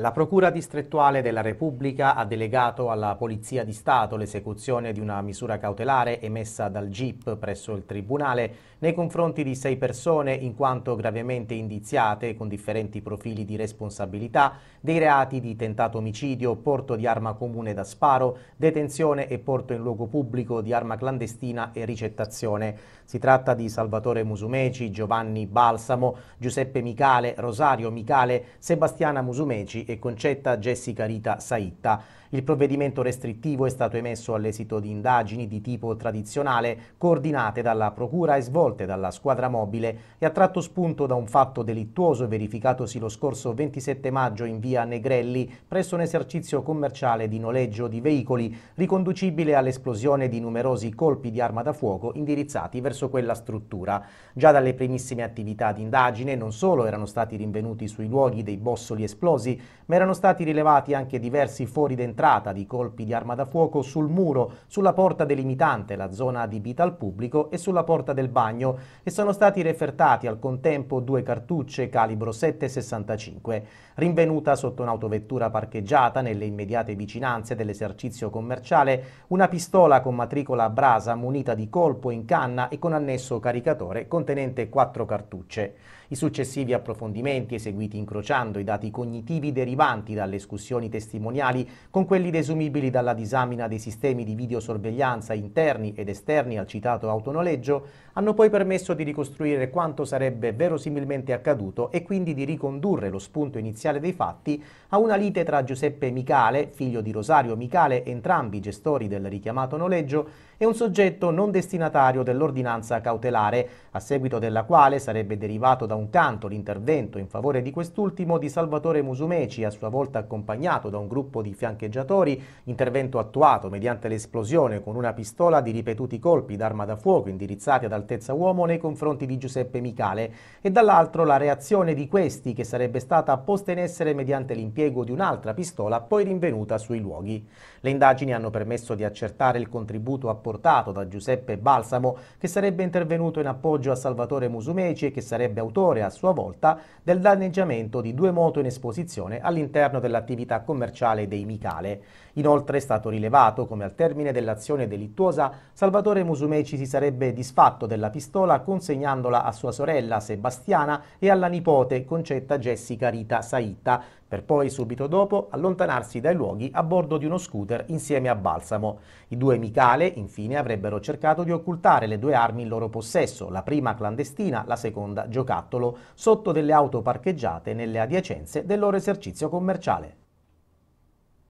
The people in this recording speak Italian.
La Procura distrettuale della Repubblica ha delegato alla Polizia di Stato l'esecuzione di una misura cautelare emessa dal GIP presso il Tribunale nei confronti di sei persone in quanto gravemente indiziate con differenti profili di responsabilità dei reati di tentato omicidio, porto di arma comune da sparo, detenzione e porto in luogo pubblico di arma clandestina e ricettazione. Si tratta di Salvatore Musumeci, Giovanni Balsamo, Giuseppe Micale, Rosario Micale, Sebastiana Musumeci e Concetta Jessica Rita Saitta. Il provvedimento restrittivo è stato emesso all'esito di indagini di tipo tradizionale coordinate dalla Procura e svolte dalla squadra mobile e ha tratto spunto da un fatto delittuoso verificatosi lo scorso 27 maggio in via Negrelli presso un esercizio commerciale di noleggio di veicoli riconducibile all'esplosione di numerosi colpi di arma da fuoco indirizzati verso quella struttura. Già dalle primissime attività di indagine non solo erano stati rinvenuti sui luoghi dei bossoli esplosi, ma erano stati rilevati anche diversi fori d'entrata entrata di colpi di arma da fuoco sul muro, sulla porta delimitante la zona adibita al pubblico e sulla porta del bagno e sono stati refertati al contempo due cartucce calibro 7,65, rinvenuta sotto un'autovettura parcheggiata nelle immediate vicinanze dell'esercizio commerciale, una pistola con matricola a brasa munita di colpo in canna e con annesso caricatore contenente quattro cartucce. I successivi approfondimenti eseguiti incrociando i dati cognitivi derivanti dalle escussioni testimoniali con quelli desumibili dalla disamina dei sistemi di videosorveglianza interni ed esterni al citato autonoleggio hanno poi permesso di ricostruire quanto sarebbe verosimilmente accaduto e quindi di ricondurre lo spunto iniziale dei fatti a una lite tra Giuseppe Micale, figlio di Rosario Micale, entrambi gestori del richiamato noleggio, e un soggetto non destinatario dell'ordinanza cautelare, a seguito della quale sarebbe derivato da un canto l'intervento in favore di quest'ultimo di Salvatore Musumeci, a sua volta accompagnato da un gruppo di fiancheggiatori, intervento attuato mediante l'esplosione con una pistola di ripetuti colpi d'arma da fuoco indirizzati ad altezza uomo nei confronti di Giuseppe Micale, e dall'altro la reazione di questi che sarebbe stata posta in essere mediante l'impiego di un'altra pistola poi rinvenuta sui luoghi. Le indagini hanno permesso di accertare il contributo apportato da Giuseppe Balsamo, che sarebbe intervenuto in appoggio a Salvatore Musumeci e che sarebbe autore a sua volta del danneggiamento di due moto in esposizione all'interno dell'attività commerciale dei Micale. Inoltre è stato rilevato come al termine dell'azione delittuosa Salvatore Musumeci si sarebbe disfatto della pistola consegnandola a sua sorella Sebastiana e alla nipote Concetta Jessica Rita Saitta, per poi subito dopo allontanarsi dai luoghi a bordo di uno scooter insieme a Balsamo. I due Micale, infine, avrebbero cercato di occultare le due armi in loro possesso, la prima clandestina, la seconda giocattolo, sotto delle auto parcheggiate nelle adiacenze del loro esercizio commerciale.